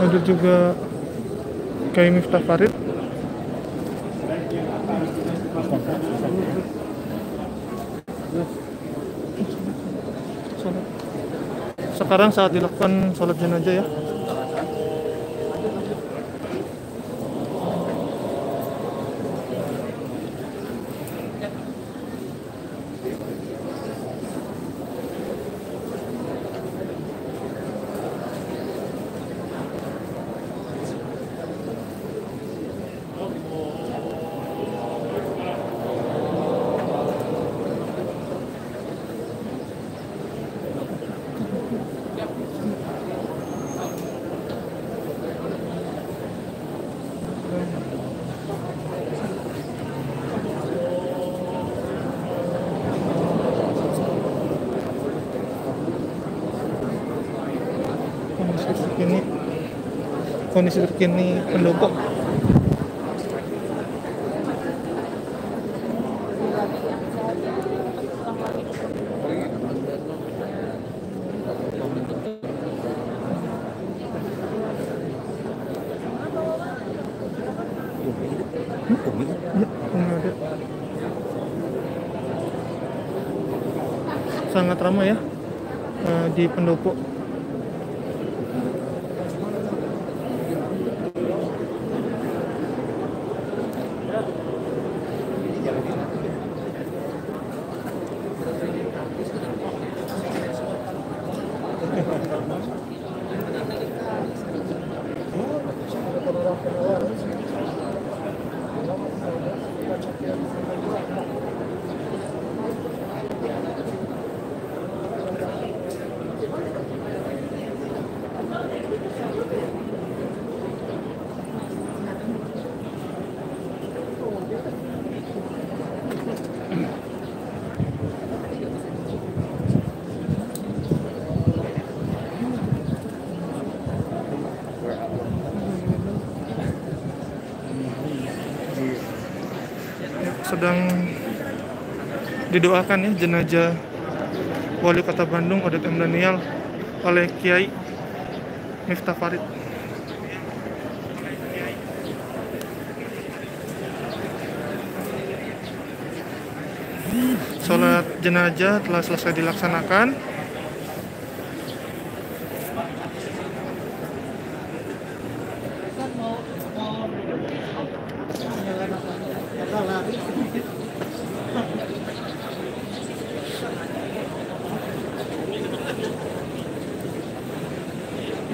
Ada juga kayak Miftah Farid. Sekarang saat dilakukan sholat jenazah ya. Terkini kondisi terkini pendopo Ya, yang ada. Sangat ramai ya eh, di pendopo. Sedang didoakan ya jenazah Wali Kota Bandung Odet M Daniel oleh Kiai Miftah Farid. Sholat jenazah telah selesai dilaksanakan.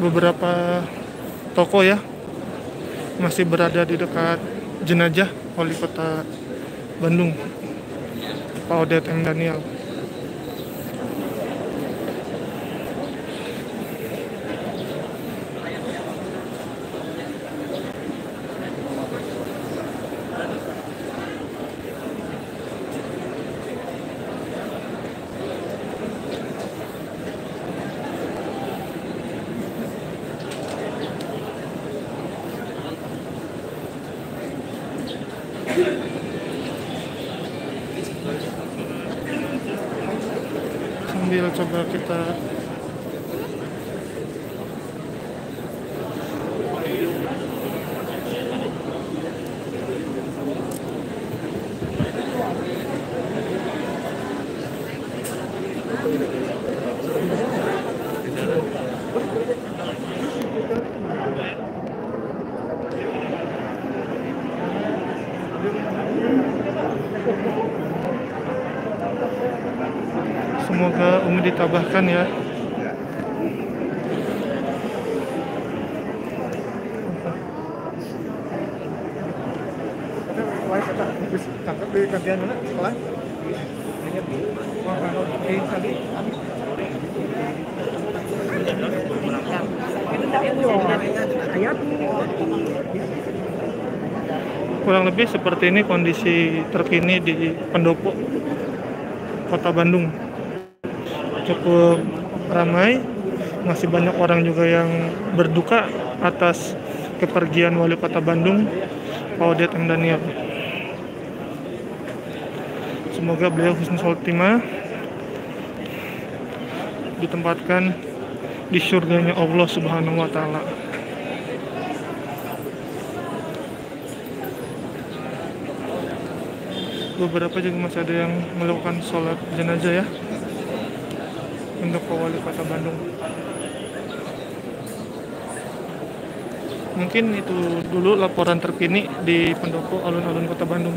Beberapa toko ya. Masih berada di dekat jenazah wali kota Bandung. Pak Odet M. Daniel sambil coba kita semoga Umi ditabahkan ya. Kurang lebih seperti ini kondisi terkini di pendopo kota Bandung cukup ramai masih banyak orang juga yang berduka atas kepergian wali kota Bandung Paudet M. Daniel semoga beliau husnul khotimah ditempatkan di surganya Allah Subhanahu wa taala. Beberapa juga masih ada yang melakukan sholat jenazah ya untuk ke wali kota Bandung. Mungkin itu dulu laporan terkini di pendopo alun-alun kota Bandung.